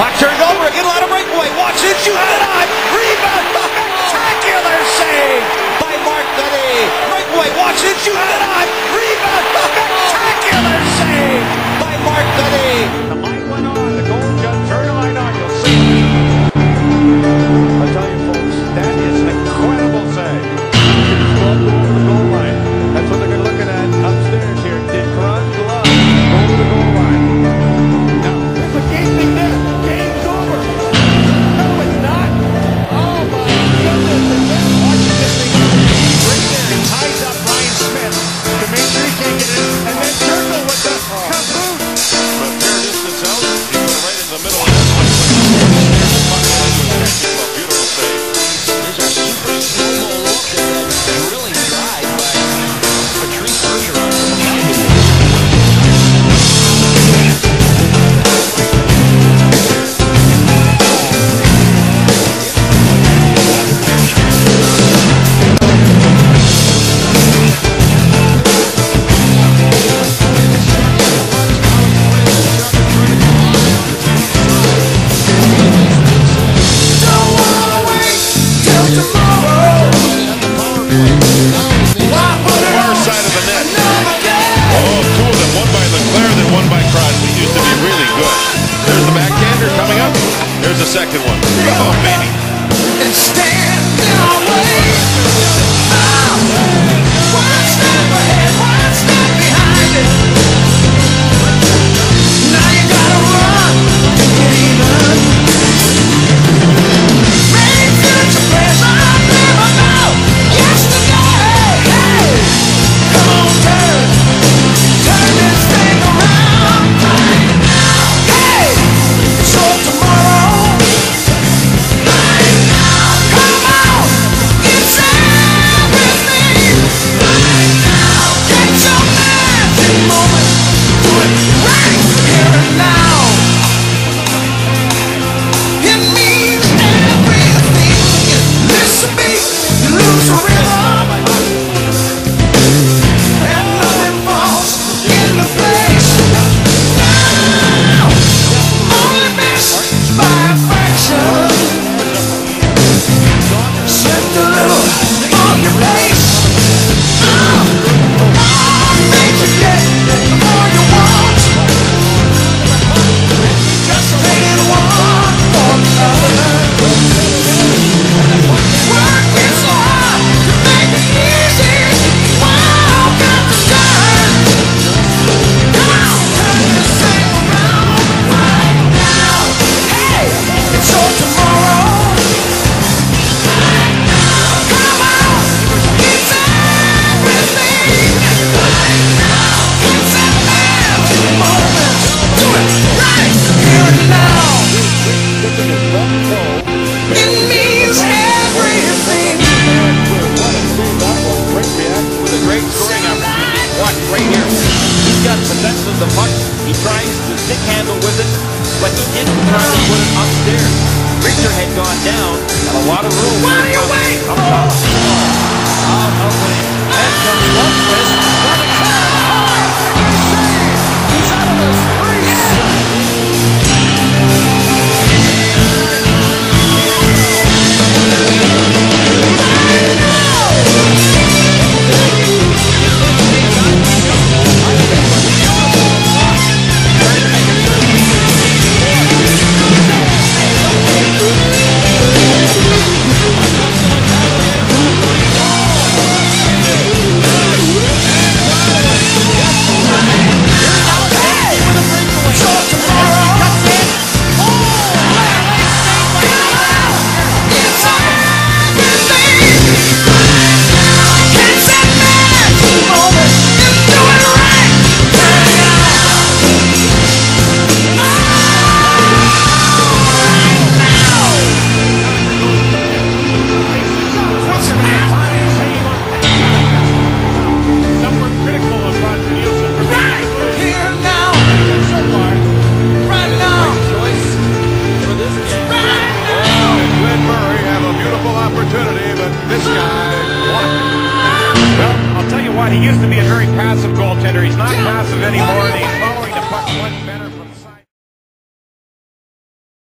Clock turned over Get a lot of breakaway. Watch it, shoot it on. Rebound, spectacular save by Mark Benny. Breakaway, watch it, shoot it on. the puck. He tries to stick handle with it, but he didn't try to put it upstairs. Richter had gone down, and a lot of room. What are you waiting for? used to be a very passive goaltender. He's not passive anymore,